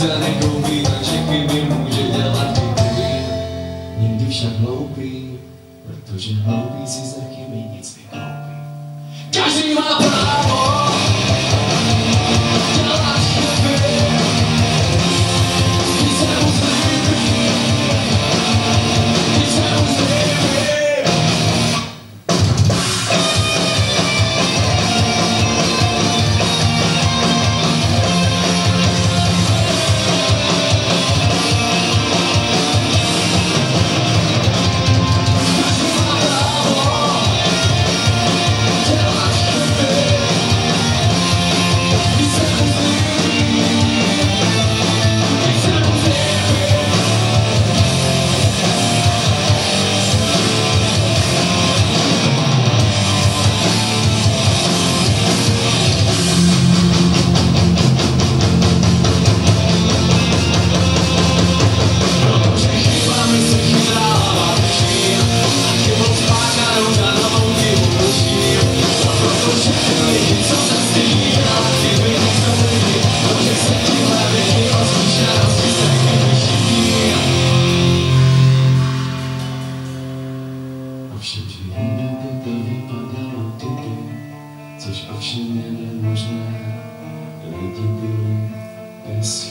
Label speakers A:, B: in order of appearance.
A: papatice nekoupí, takže chyby může dělat kdyby. Někdy však hloupý, protože hloupý si za chyby nic nekoupí. Každý má právo možné, lidi byli bez